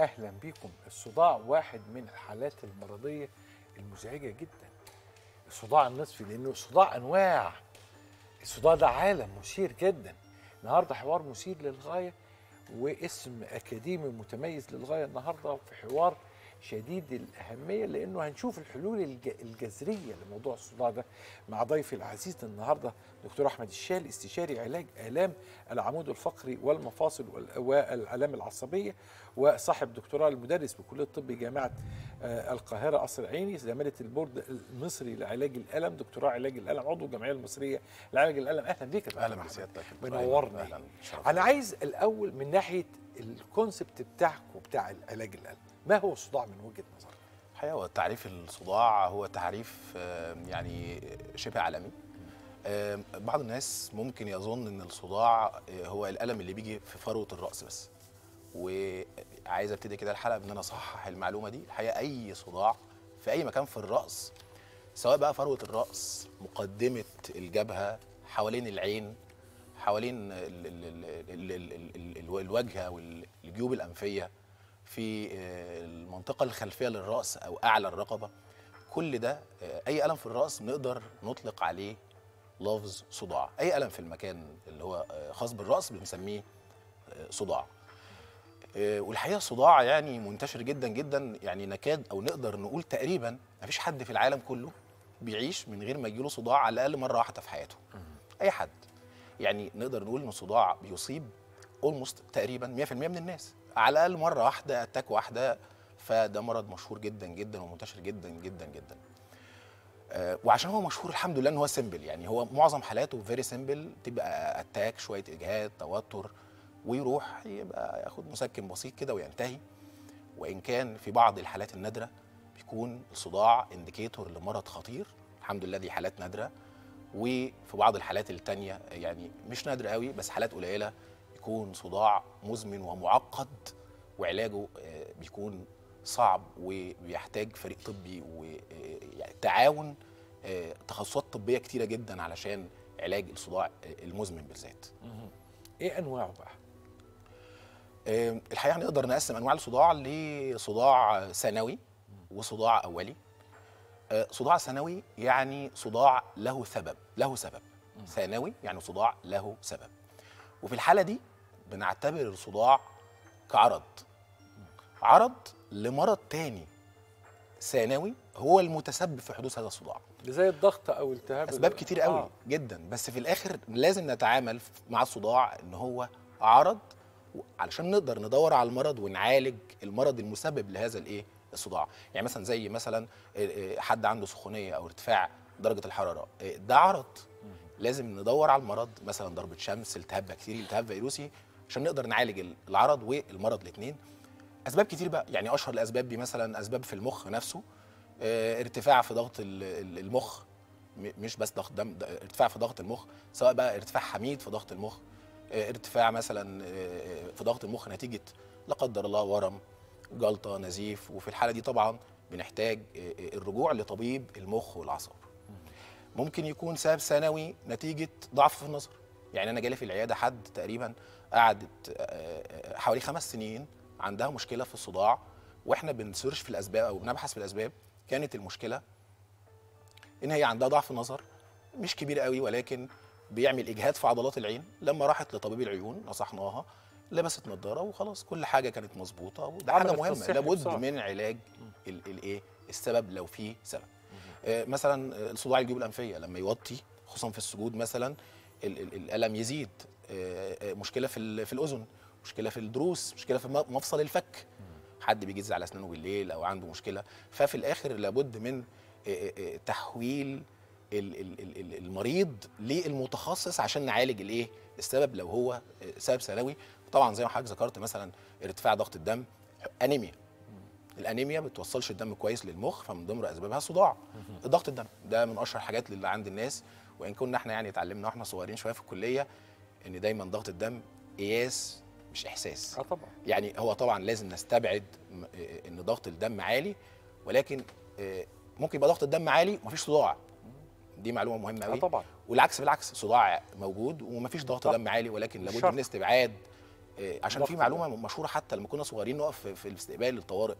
أهلا بيكم الصداع واحد من الحالات المرضية المزعجة جدا. الصداع النصفي لأنه الصداع أنواع. الصداع ده عالم مثير جدا. النهارده حوار مثير للغاية واسم أكاديمي متميز للغاية. النهارده في حوار شديد الأهمية لأنه هنشوف الحلول الج- الجذرية لموضوع الصداع ده مع ضيفي العزيز النهارده دكتور أحمد الشال استشاري علاج آلام العمود الفقري والمفاصل وال- والألام العصبية وصاحب دكتوراه المدرس بكلية الطب جامعة آه، القاهرة قصر العيني زماله البورد المصري لعلاج الألم دكتوراه علاج الألم عضو الجمعية المصرية لعلاج الألم. أهلا بيك يا أحمد. بسيادتك منورنا أهلا. شرف. أنا عايز الأول من ناحية ال concept بتاعكم بتاع علاج الألم. ما هو الصداع من وجهة نظرك؟ الحقيقة هو تعريف الصداع هو تعريف يعني شبه عالمي. بعض الناس ممكن يظن إن الصداع آه، هو الألم اللي بيجي في فروة الرأس بس. وعايز أبتدي كده الحلقة بإن أنا أصحح المعلومة دي. الحقيقة أي صداع في أي مكان في الرأس سواء بقى فروة الرأس مقدمة الجبهة حوالين العين حوالين ال- ال- ال- ال- ال- ال- ال- الوجه والجيوب الأنفية في آه، المنطقة الخلفية للرأس أو أعلى الرقبة. كل ده آه، أي ألم في الرأس نقدر نطلق عليه لفظ صداع. أي ألم في المكان اللي هو آه، خاص بالرأس بنسميه صداع. والحقيقة الصداع يعني منتشر جدا جدا يعني نكاد أو نقدر نقول تقريبا مفيش حد في العالم كله بيعيش من غير ما يجيله صداع على الأقل مرة واحدة في حياته. أي حد. يعني نقدر نقول إن الصداع بيصيب almost تقريبا 100% من الناس. على الأقل مرة واحدة attack واحدة فده مرض مشهور جدا جدا ومنتشر جدا جدا جدا. آه، وعشان هو مشهور الحمد لله إن هو simple يعني هو معظم حالاته very simple تبقى attack شوية إجهاد توتر ويروح يبقى ياخد مسكن بسيط كده وينتهي. وإن كان في بعض الحالات النادرة بيكون الصداع indicator لمرض خطير. الحمد لله دي حالات نادرة. وفي بعض الحالات التانية يعني مش نادر قوي بس حالات قليلة. يكون صداع مزمن ومعقد وعلاجه آه، بيكون صعب وبيحتاج فريق طبي وتعاون تخصصات طبية كتيرة جدا علشان علاج الصداع آه، المزمن بالذات. إيه أنواعه بقى؟ آه، الحقيقة نقدر نقسم أنواع الصداع لصداع ثانوي وصداع أولي. آه، صداع ثانوي يعني صداع له سبب له سبب. ثانوي يعني صداع له سبب. وفي الحالة دي بنعتبر الصداع كعرض. عرض لمرض تاني ثانوي هو المتسبب في حدوث هذا الصداع. زي الضغط أو التهاب أسباب كتير قوي آه. جدا. بس في الآخر لازم نتعامل مع الصداع إن هو عرض علشان نقدر ندور على المرض ونعالج المرض المسبب لهذا الإيه؟ الصداع. يعني مثلا زي مثلا آه، آه، حد عنده سخونية أو ارتفاع درجة الحرارة آه، ده عرض. لازم ندور على المرض مثلا ضربة شمس التهاب بكتيري التهاب فيروسي عشان نقدر نعالج العرض والمرض الاثنين أسباب كتير بقى يعني أشهر الأسباب دي مثلا أسباب في المخ نفسه. آه، ارتفاع في ضغط ال- ال- المخ مش بس ضغط دم ارتفاع في ضغط المخ سواء بقى ارتفاع حميد في ضغط المخ آه، ارتفاع مثلا آه، في ضغط المخ نتيجة لا قدر الله ورم جلطة نزيف. وفي الحالة دي طبعا بنحتاج آه، آه، الرجوع لطبيب المخ والأعصاب. ممكن يكون سبب ثانوي نتيجة ضعف في النظر. يعني أنا جالي في العيادة حد تقريبا قعدت آه، آه، حوالي خمس سنين عندها مشكلة في الصداع وإحنا بنسيرش في الأسباب أو بنبحث في الأسباب كانت المشكلة إن هي عندها ضعف نظر مش كبير قوي ولكن بيعمل إجهاد في عضلات العين لما راحت لطبيب العيون نصحناها لبست نظارة وخلاص كل حاجة كانت مظبوطة وده حاجة مهمة لابد. من علاج ال- الايه السبب لو في سبب. آه، مثلا الصداع الجيوب الأنفية لما يوطي خصوصا في السجود مثلا الألم يزيد. آه، آه، مشكلة في في الأذن مشكلة في الضروس مشكلة في مفصل الفك. حد بيجز على أسنانه بالليل أو عنده مشكلة. ففي الآخر لابد من آه، تحويل ال- ال- ال- ال- المريض للمتخصص عشان نعالج الإيه؟ السبب لو هو سبب ثانوي طبعا زي ما حضرتك ذكرت مثلا ارتفاع ضغط الدم أنيميا. الأنيميا بتوصلش الدم كويس للمخ فمن ضمن أسبابها الصداع ضغط الدم ده من أشهر الحاجات اللي عند الناس. وإن كنا إحنا يعني اتعلمنا وإحنا صغيرين شوية في الكلية إن دايما ضغط الدم قياس مش إحساس. آه طبعا. يعني هو طبعا لازم نستبعد آه، إن ضغط الدم عالي ولكن آه، ممكن يبقى ضغط الدم عالي ومفيش صداع. دي معلومة مهمة آه قوي طبعا. والعكس بالعكس صداع موجود ومفيش ضغط طبعا. دم عالي ولكن لابد. من استبعاد آه، عشان في معلومة مشهورة حتى لما كنا صغيرين نقف في- الاستقبال للطوارئ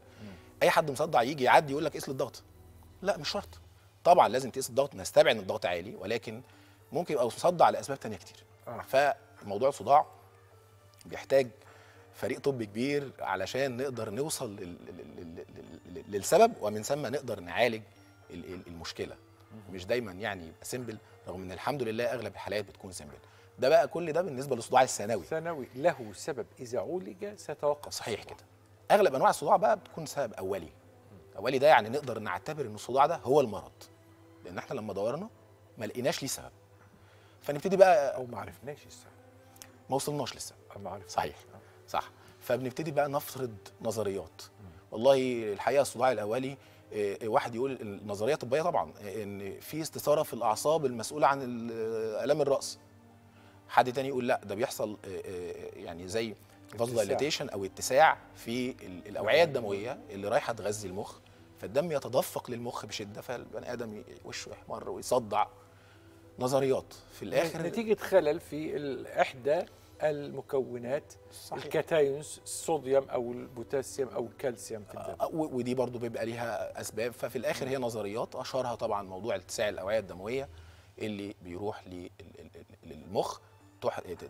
أي حد مصدع يجي يعدي يقول لك قيس الضغط. لا مش شرط. طبعا لازم تقيس الضغط نستبعد إن الضغط عالي ولكن ممكن يبقى مصدع لاسباب تانية كتير. آه. فموضوع الصداع بيحتاج فريق طبي كبير علشان نقدر نوصل لل- لل- لل- لل- للسبب ومن ثم نقدر نعالج ال- ال- المشكلة. مش دايما يعني يبقى simple رغم إن الحمد لله أغلب الحالات بتكون simple ده بقى كل ده بالنسبة للصداع الثانوي. ثانوي له سبب. إذا عولج سيتوقف. صحيح كده. أغلب أنواع الصداع بقى بتكون سبب أولي. أولي ده يعني نقدر نعتبر إن الصداع ده هو المرض. لأن إحنا لما دورنا ما لقيناش ليه سبب. فنبتدي بقى أو ما عرفناش السبب. ما وصلناش لسه أو ما عرفناش. صحيح. صح. فبنبتدي بقى نفرض نظريات. والله الحقيقة الصداع الأولي آه، آه، واحد يقول النظرية طبيه طبعا إن في استثارة في الأعصاب المسؤولة عن ال- آلام الرأس. حد تاني يقول لا ده بيحصل يعني زي فازودايليتيشن أو اتساع في ال- الأوعية الدموية اللي رايحة تغذي المخ. فالدم يتدفق للمخ بشدة فالبني آدم وشه يحمر ويصدع نظريات. في الآخر نتيجة خلل في إحدى المكونات صحيح. ال cations الصوديوم أو البوتاسيوم أو الكالسيوم في الدم. آه، ودي برضو بيبقى ليها أسباب. ففي الآخر هي نظريات أشهرها طبعا موضوع اتساع الأوعية الدموية اللي بيروح للمخ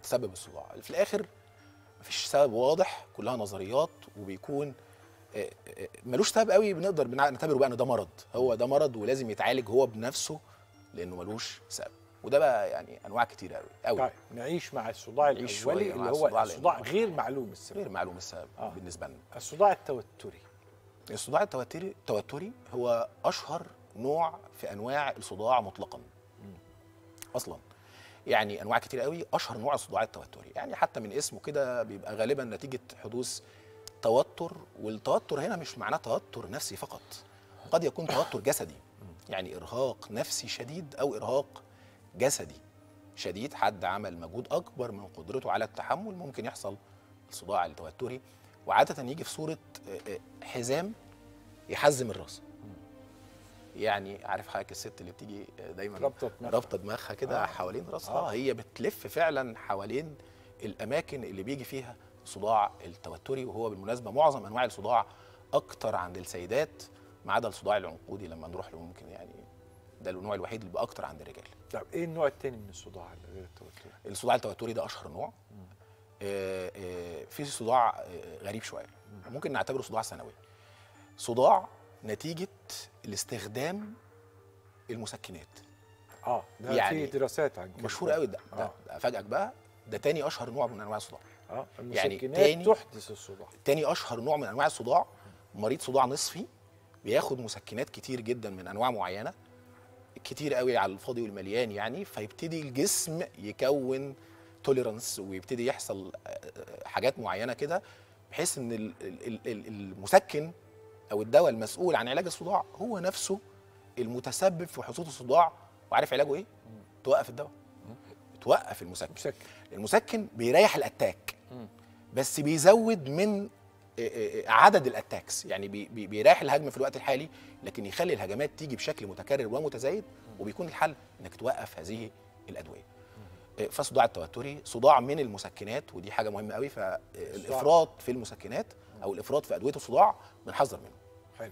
تسبب الصداع. في الآخر مفيش سبب واضح كلها نظريات وبيكون ملوش سبب قوي بنقدر نعتبره بقى ان ده مرض. هو ده مرض ولازم يتعالج هو بنفسه لأنه ملوش سبب وده بقى يعني أنواع كتير قوي قوي. طيب نعيش مع الصداع الأولي اللي هو الصداع. غير معلوم السبب. غير معلوم السبب آه. بالنسبة لنا. الصداع التوتري. الصداع التوتري التوتري هو أشهر نوع في أنواع الصداع مطلقا. أصلا. يعني أنواع كتير قوي أشهر نوع الصداع التوتري. يعني حتى من اسمه كده بيبقى غالبا نتيجة حدوث توتر والتوتر هنا مش معناه توتر نفسي فقط قد يكون توتر جسدي يعني إرهاق نفسي شديد أو إرهاق جسدي شديد حد عمل مجهود أكبر من قدرته على التحمل ممكن يحصل الصداع التوتري وعادة يجي في صورة آه، آه، حزام يحزم الرأس يعني عارف حضرتك الست اللي بتيجي دايما ربطة دماغها. رابطة دماغها كده آه. حوالين رأسها آه. هي بتلف فعلا حوالين الأماكن اللي بيجي فيها الصداع التوتري وهو بالمناسبة معظم أنواع الصداع أكتر عند السيدات ما عدا الصداع العنقودي لما نروح له ممكن يعني ده النوع الوحيد اللي بقى أكتر عند الرجال. طب إيه النوع الثاني من الصداع غير التوتري؟ الصداع التوتري ده أشهر نوع. آه، آه، في صداع آه، غريب شوية. ممكن نعتبره صداع ثانوي صداع نتيجة الاستخدام المسكنات. آه ده يعني في دراسات عن كده. مشهور قوي ده, ده, آه. ده افاجئك بقى ده تاني أشهر نوع من أنواع الصداع. آه يعني المسكنات تاني- تحدث الصداع. تاني أشهر نوع من أنواع الصداع مريض صداع نصفي بياخد مسكنات كتير جدا من أنواع معينة كتير قوي على الفاضي والمليان يعني فيبتدي الجسم يكون توليرانس ويبتدي يحصل آه، آه، حاجات معينة كده بحيث إن ال- ال- ال- المسكن أو الدواء المسؤول عن علاج الصداع هو نفسه المتسبب في حصول الصداع. وعارف علاجه إيه؟ توقف الدواء. توقف المسكن. مسكن. المسكن بيريح ال attack. بس بيزود من آه، آه، آه، عدد ال attacks يعني بي- بي- بيريح الهجم في الوقت الحالي لكن يخلي الهجمات تيجي بشكل متكرر ومتزايد وبيكون الحل إنك توقف هذه الأدوية. فالصداع التوتري صداع من المسكنات ودي حاجة مهمة قوي فالإفراط في المسكنات أو الإفراط في أدوية الصداع بنحذر منه. حلو.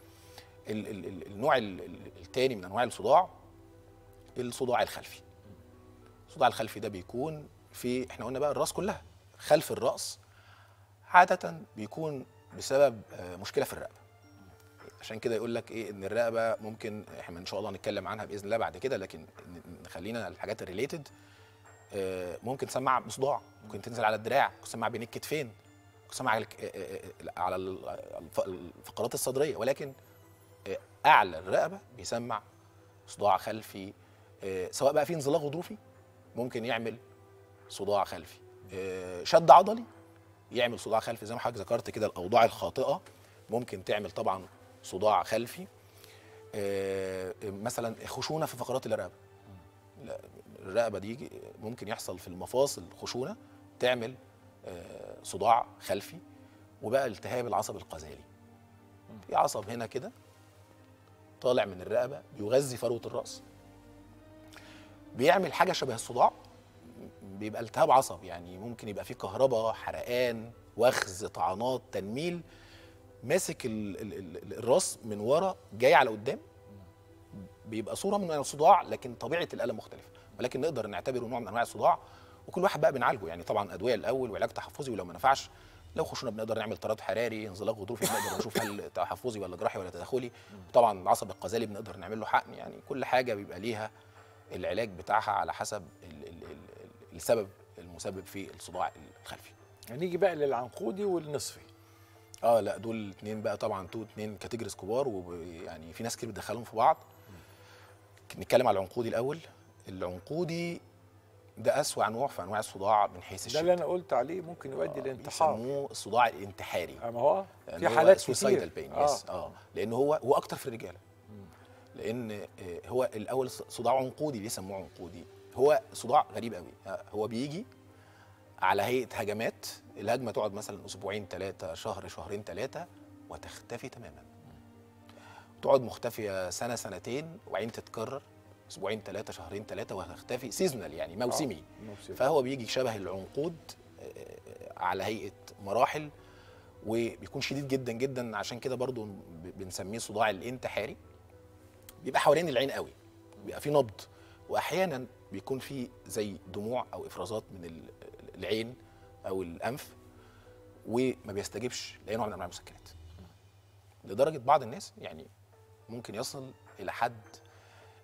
ال- ال- ال- النوع الثاني من أنواع الصداع الصداع الخلفي. الصداع الخلفي ده بيكون في إحنا قلنا بقى الرأس كلها. خلف الرأس عادة بيكون بسبب آه، مشكلة في الرقبة. عشان كده يقول لك إيه إن الرقبة ممكن إحنا إن شاء الله نتكلم عنها بإذن الله بعد كده لكن على الحاجات الريليتد ممكن تسمع بصداع ممكن تنزل على الدراع ممكن تسمع بين الكتفين ممكن تسمع على آه، آه، آه، الفقرات الصدرية. ولكن آه، أعلى الرقبة بيسمع صداع خلفي آه، سواء بقى في انزلاق غضروفي ممكن يعمل صداع خلفي. آه، شد عضلي يعمل صداع خلفي زي ما حضرتك ذكرت كده الأوضاع الخاطئة. ممكن تعمل طبعا صداع خلفي. آه، مثلا خشونة في فقرات الرقبة. الرقبة دي ممكن يحصل في المفاصل خشونة تعمل آه، صداع خلفي. وبقى التهاب العصب القذالي في عصب هنا كده طالع من الرقبة بيغذي فروة الرأس. بيعمل حاجة شبه الصداع. بيبقى التهاب عصب يعني ممكن يبقى فيه كهرباء حرقان وخز طعنات تنميل ماسك ال ال ال الراس من ورا جاي على قدام بيبقى صورة من الصداع لكن طبيعة الالم مختلفة. ولكن نقدر نعتبره نوع من أنواع الصداع وكل واحد بقى بنعالجه. يعني طبعا أدوية الأول وعلاج تحفظي ولو ما نفعش لو خشونه بنقدر نعمل تردد حراري انزلاق غضروفي بنقدر نشوف هل تحفظي ولا جراحي ولا تداخلي. طبعا العصب القذالي بنقدر نعمل له حقن يعني كل حاجة بيبقى ليها العلاج بتاعها على حسب السبب المسبب في الصداع الخلفي. هنيجي بقى للعنقودي والنصفي. آه لا دول اتنين بقى طبعا دول اتنين كاتيجوريز كبار ويعني في ناس كتير بتدخلهم في بعض. نتكلم على العنقودي الأول. العنقودي ده أسوأ نوع في أنواع الصداع من حيث ده الشدة. اللي أنا قلت عليه ممكن يؤدي آه، للانتحار بيسموه الصداع الانتحاري. أما هو لأن في حالات كتير. pain يس آه. لأن هو هو أكتر في الرجالة. لأن آه، هو الأول صداع عنقودي ليه سموه عنقودي. هو صداع غريب قوي. آه، هو بيجي على هيئة هجمات الهجمة تقعد مثلا أسبوعين ثلاثة شهر شهرين ثلاثة وتختفي تماما. تقعد مختفية سنة سنتين وبعدين تتكرر أسبوعين ثلاثة شهرين ثلاثة وهتختفي سيزونال يعني موسمي. موسمي. فهو بيجي شبه العنقود آه، على هيئة مراحل وبيكون شديد جدا جدا. عشان كده برضو بنسميه صداع الانتحاري. بيبقى حوالين العين قوي بيبقى فيه نبض. واحيانا بيكون فيه زي دموع أو إفرازات من ال- العين أو الأنف وما بيستجيبش لأي نوع من أنواع المسكنات. لدرجة بعض الناس يعني ممكن يصل إلى حد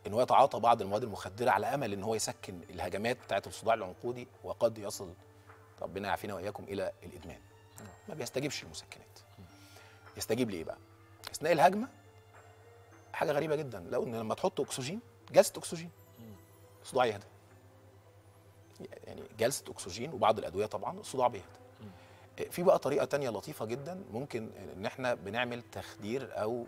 إن هو يتعاطى بعض المواد المخدرة على أمل إن هو يسكن الهجمات بتاعة الصداع العنقودي وقد يصل ربنا يعافينا وإياكم إلى الإدمان. ما بيستجيبش للمسكنات. يستجيب لإيه بقى؟ أثناء الهجمة حاجة غريبة جدا. لو إن لما تحط أكسجين جلسه أكسجين الصداع يهدى. يعني جلسة أكسجين وبعض الأدوية طبعا الصداع بيهدى. في بقى طريقة تانية لطيفة جدا ممكن إن إحنا بنعمل تخدير أو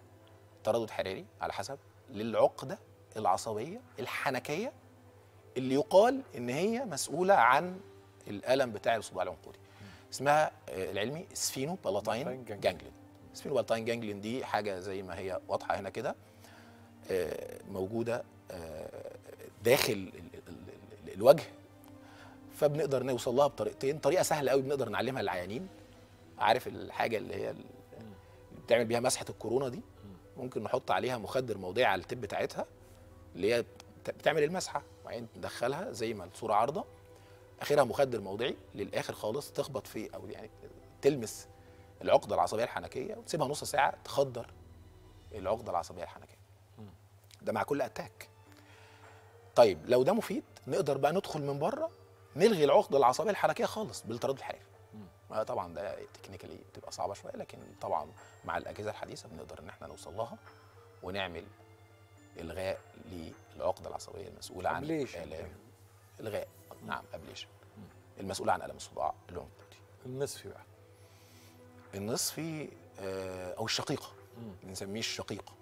تردد حراري على حسب للعقدة العصبية الحنكية اللي يقال إن هي مسؤولة عن الألم بتاع الصداع العنقودي. اسمها آه، العلمي sphenopalatine ganglion. sphenopalatine ganglion دي حاجة زي ما هي واضحة هنا كده آه، موجودة آه، داخل ال- ال- ال- الوجه فبنقدر نوصل لها بطريقتين. طريقة سهلة قوي بنقدر نعلمها للعيانين. عارف الحاجة اللي هي ال- اللي بتعمل بيها مسحة الكورونا دي؟ ممكن نحط عليها مخدر موضعي على التب بتاعتها اللي هي بت- بتعمل المسحة. وبعدين ندخلها زي ما الصورة عارضة. آخرها مخدر موضعي للآخر خالص تخبط في أو يعني تلمس العقدة العصبية الحنكية وتسيبها نص ساعة تخدر العقدة العصبية الحنكية. ده مع كل attack. طيب لو ده مفيد نقدر بقى ندخل من بره نلغي العقده العصبية الحنكيه خالص بالتردد الحراري آه طبعا ده technically بتبقى صعبة شوية لكن طبعا مع الأجهزة الحديثة بنقدر إن إحنا نوصل لها ونعمل إلغاء للعقده العصبية المسؤولة عن Ablation. آلام. إلغاء نعم ablation المسؤولة عن الم الصداع العنقودي النصفي بقى. النصفي آه، أو الشقيقة. بنسميه الشقيقه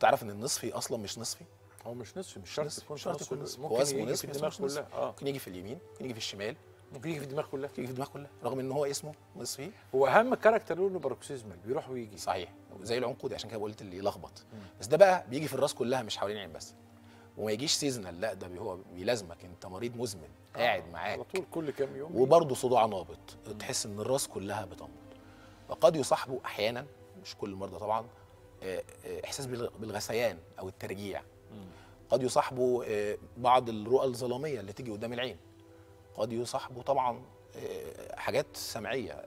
تعرف إن النصفي أصلا مش نصفي؟ هو مش نصفي مش شرط يكون مش شرط يكون كله. نصفي. هو ممكن اسمه يجي في نصفي، الدماغ كلها. آه. ممكن يجي في اليمين ممكن يجي في الشمال. ممكن يجي في الدماغ كلها. ممكن يجي في الدماغ كلها رغم إن هو اسمه نصفي هو أهم character له إنه paroxysmal بيروح ويجي. صحيح. زي العنقودي عشان كده قلت اللي يلخبط بس ده بقى بيجي في الراس كلها مش حوالين العين بس. وما يجيش seasonal لا ده هو بيلازمك. أنت مريض مزمن قاعد معاك. على طول كل كام يوم. وبرضه صداع نابض تحس إن الراس كلها بتنبض. وقد يصاحبه أحيانا مش كل المرضى طبعا آه، آه، إحساس بالغ- بالغثيان أو الترجيع. قد يصاحبه آه، بعض الرؤى الظلامية اللي تيجي قدام العين. قد يصاحبه طبعا آه، حاجات سمعية.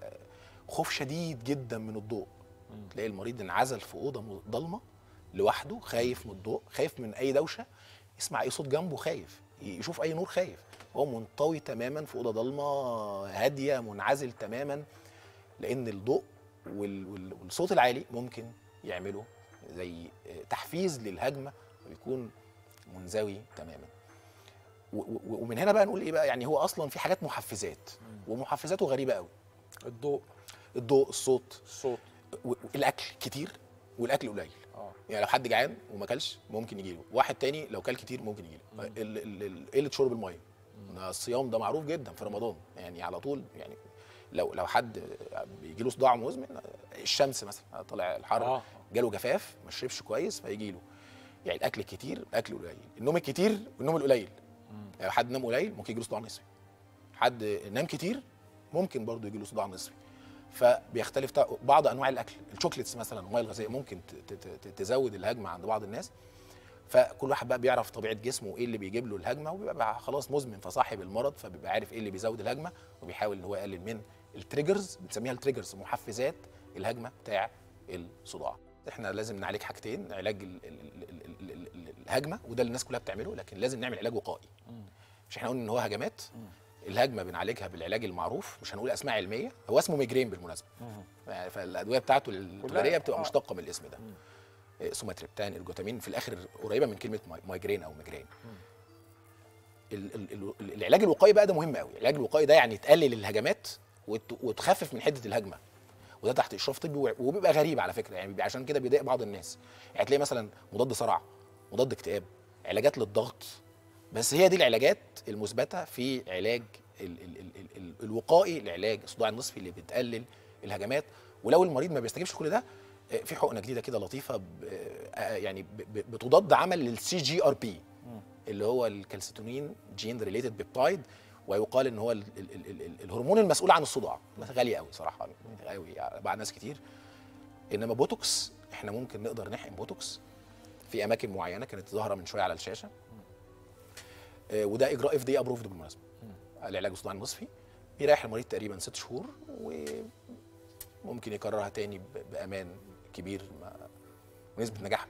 خوف شديد جدا من الضوء. تلاقي المريض انعزل في أوضة ضلمة لوحده خايف من الضوء خايف من أي دوشة. يسمع أي صوت جنبه خايف. يشوف أي نور خايف. هو منطوي تماما في أوضة ضلمة هادية منعزل تماما. لأن الضوء وال- وال- والصوت العالي ممكن يعملوا زي آه، تحفيز للهجمة. ويكون منزوي تماما. ومن هنا بقى نقول إيه بقى؟ يعني هو أصلا في حاجات محفزات ومحفزاته غريبة قوي. الضوء. الضوء الصوت. الصوت. الأكل كتير والأكل قليل. آه. يعني لو حد جعان وما اكلش ممكن يجي له واحد تاني لو كل كتير ممكن يجي له ال- ال- ال- قلة شرب المية. الصيام ده معروف جدا في رمضان. يعني على طول يعني لو لو حد بيجي له صداع مزمن الشمس مثلا طلع الحر آه. جاله جفاف ما شربش كويس فيجي له. يعني الأكل الكتير الأكل القليل النوم الكتير والنوم القليل. يعني حد نام قليل ممكن يجي له صداع نصفي حد نام كتير ممكن برضه يجي له صداع نصفي فبيختلف بعض أنواع الأكل. ال chocolates مثلا المية الغازية ممكن تزود الهجمة عند بعض الناس. فكل واحد بقى بيعرف طبيعة جسمه وإيه اللي بيجيب له الهجمة وبيبقى بقى خلاص مزمن فصاحب المرض فبيبقى عارف إيه اللي بيزود الهجمة وبيحاول إن هو يقلل من ال triggers بنسميها ال triggers محفزات الهجمة بتاع الصداع. إحنا لازم نعالج حاجتين علاج ال ال ال ال ال ال الهجمه وده اللي الناس كلها بتعمله لكن لازم نعمل علاج وقائي مش إحنا قلنا ان هو هجمات الهجمه بنعالجها بالعلاج المعروف مش هنقول اسماء علميه هو اسمه migraine بالمناسبه يعني فالادويه بتاعته التجاريه بتبقى آه. مشتقه من الاسم ده إيه، sumatriptan ergotamine في الآخر قريبه من كلمه ماي- migraine أو migraine ال- ال- ال- العلاج الوقائي بقى ده مهم قوي العلاج الوقائي ده يعني تقلل الهجمات وت- وتخفف من حده الهجمه وده تحت إشراف طبي وبيبقى غريب على فكرة يعني بيبقى عشان كده بيضايق بعض الناس. يعني تلاقي مثلا مضاد صرع مضاد اكتئاب علاجات للضغط بس هي دي العلاجات المثبتة في علاج ال ال ال ال ال الوقائي لعلاج الصداع النصفي اللي بتقلل الهجمات. ولو المريض ما بيستجيبش كل ده آه، في حقنة جديدة كده لطيفة ب- آه، يعني بتضاد عمل لل CGRP اللي هو ال calcitonin gene related peptide ويقال إن هو ال ال ال ال ال الهرمون المسؤول عن الصداع. غالي قوي صراحة يعني بعد ناس كتير. إنما بوتوكس إحنا ممكن نقدر نحقن بوتوكس في أماكن معينة كانت ظاهرة من شوية على الشاشة. آه، وده إجراء FDA approved بالمناسبة. لعلاج الصداع النصفي بيريح المريض تقريبا ست شهور وممكن يكررها تاني بأمان كبير ونسبه نجاح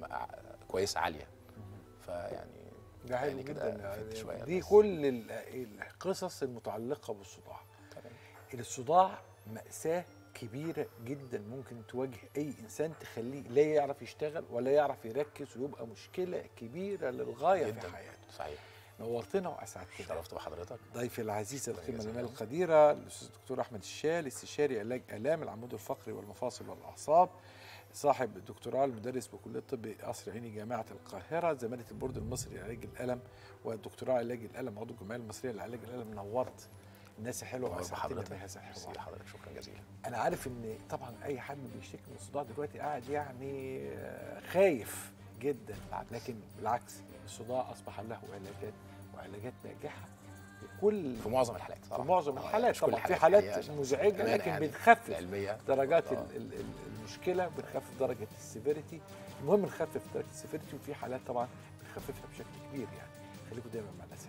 مع- كويسة عالية. فيعني ده حلو يعني جدا كده يعني. فت شوية دي بس. كل ال- القصص المتعلقة بالصداع. الصداع مأساة كبيرة جدا ممكن تواجه أي إنسان تخليه لا يعرف يشتغل ولا يعرف يركز ويبقى مشكلة كبيرة للغاية في جدا. حياته. صحيح. نورتنا وأسعدتنا شرفت بحضرتك. ضيفي العزيز العلمية الله. القديرة الأستاذ الدكتور أحمد الشال استشاري علاج آلام العمود الفقري والمفاصل والأعصاب. صاحب الدكتوراه المدرس بكلية طب قصر عيني جامعة القاهرة زمالة البورد المصري لعلاج الألم والدكتوراه علاج الألم عضو الجمعية المصرية لعلاج الألم نورت. الناس بحضرتك بهذا ميرسي لحضرتك شكرا جزيلا. أنا عارف إن طبعا أي حد بيشتكي من الصداع دلوقتي قاعد يعني آه، خايف جدا لكن بالعكس الصداع أصبح له علاجات وعلاجات ناجحة. وكل في معظم الحالات في صراحة. معظم الحالات كل طبعا. في حالات عشان مزعجة لكن يعني بنخفف درجات آه. ال- ال- ال- المشكلة بنخفف درجة ال severity المهم نخفف درجة السيفيريتي وفي حالات طبعا بنخففها بشكل كبير يعني. خليكم دايما مع الناس